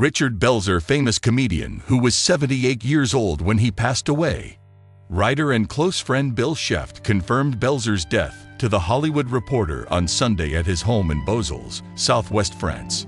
Richard Belzer, famous comedian who was 78 years old when he passed away. Writer and close friend Bill Scheft confirmed Belzer's death to The Hollywood Reporter on Sunday at his home in Bozouls, southwest France.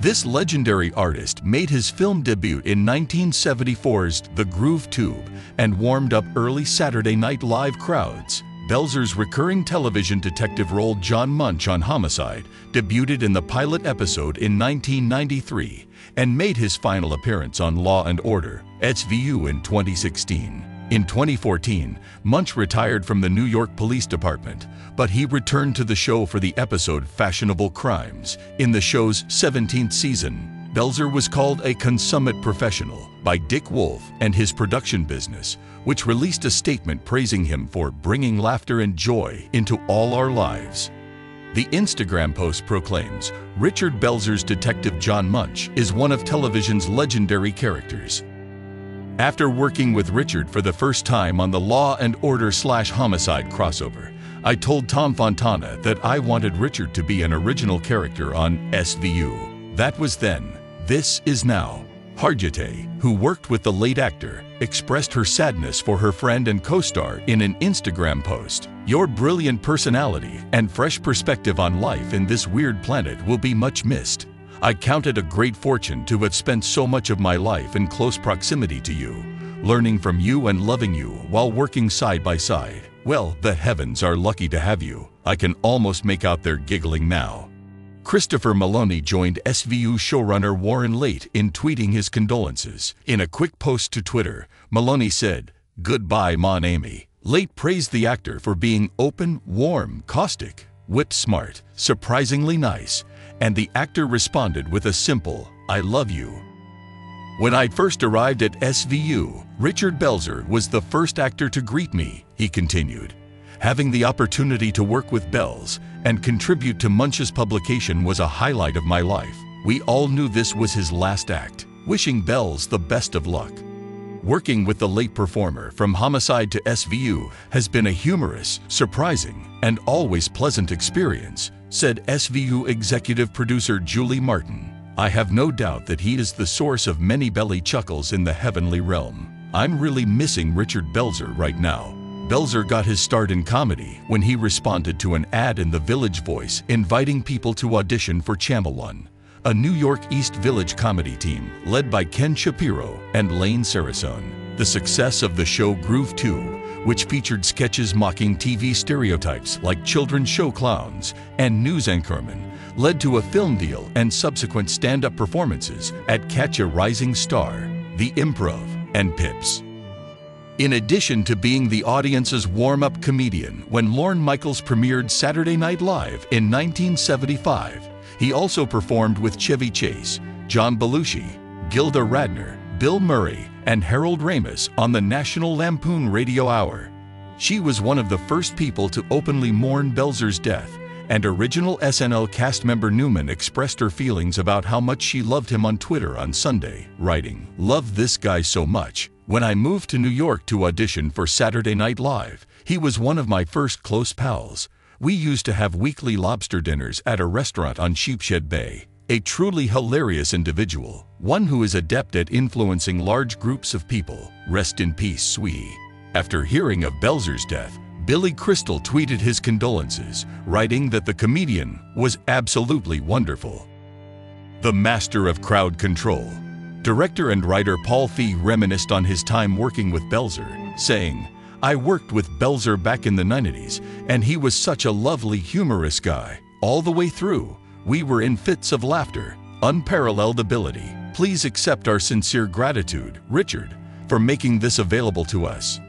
This legendary artist made his film debut in 1974's The Groove Tube and warmed up early Saturday Night Live crowds. Belzer's recurring television detective role John Munch on Homicide debuted in the pilot episode in 1993 and made his final appearance on Law and Order, SVU in 2016. In 2014, Munch retired from the New York Police Department, but he returned to the show for the episode Fashionable Crimes. In the show's 17th season, Belzer was called a consummate professional by Dick Wolf and his production business, which released a statement praising him for bringing laughter and joy into all our lives. The Instagram post proclaims Richard Belzer's detective John Munch is one of television's legendary characters. After working with Richard for the first time on the Law and Order slash Homicide crossover, I told Tom Fontana that I wanted Richard to be an original character on SVU. That was then. This is now. Hargitay, who worked with the late actor, expressed her sadness for her friend and co-star in an Instagram post. Your brilliant personality and fresh perspective on life in this weird planet will be much missed. I count it a great fortune to have spent so much of my life in close proximity to you, learning from you and loving you while working side by side. Well, the heavens are lucky to have you. I can almost make out their giggling now. Christopher Meloni joined SVU showrunner Warren Leight in tweeting his condolences. In a quick post to Twitter, Maloney said, Goodbye, Mon Amy. Leight praised the actor for being open, warm, caustic, whip smart, surprisingly nice, and the actor responded with a simple, I love you. When I first arrived at SVU, Richard Belzer was the first actor to greet me, he continued. Having the opportunity to work with Belz and contribute to Munch's publication was a highlight of my life. We all knew this was his last act, wishing Belz the best of luck. Working with the late performer from Homicide to SVU has been a humorous, surprising, and always pleasant experience, said SVU executive producer Julie Martin. I have no doubt that he is the source of many belly chuckles in the heavenly realm. I'm really missing Richard Belzer right now. Belzer got his start in comedy when he responded to an ad in the Village Voice inviting people to audition for Channel One, a New York East Village comedy team led by Ken Shapiro and Lane Sarasohn. The success of the show Groove Tube which featured sketches mocking TV stereotypes like children's show clowns and news anchormen, led to a film deal and subsequent stand-up performances at Catch a Rising Star, The Improv, and Pips. In addition to being the audience's warm-up comedian when Lorne Michaels premiered Saturday Night Live in 1975, he also performed with Chevy Chase, John Belushi, Gilda Radner, Bill Murray, and Harold Ramis on the National Lampoon Radio Hour. She was one of the first people to openly mourn Belzer's death, and original SNL cast member Newman expressed her feelings about how much she loved him on Twitter on Sunday, writing, Love this guy so much. When I moved to New York to audition for Saturday Night Live, he was one of my first close pals. We used to have weekly lobster dinners at a restaurant on Sheepshead Bay. A truly hilarious individual, one who is adept at influencing large groups of people. Rest in peace, Swee. After hearing of Belzer's death, Billy Crystal tweeted his condolences, writing that the comedian was absolutely wonderful. The master of crowd control. Director and writer Paul Feig reminisced on his time working with Belzer, saying, I worked with Belzer back in the 90s, and he was such a lovely, humorous guy, all the way through. We were in fits of laughter, unparalleled ability. Please accept our sincere gratitude, Richard, for making this available to us.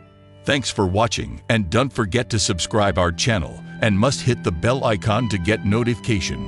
Thanks for watching and don't forget to subscribe our channel and must hit the bell icon to get notification.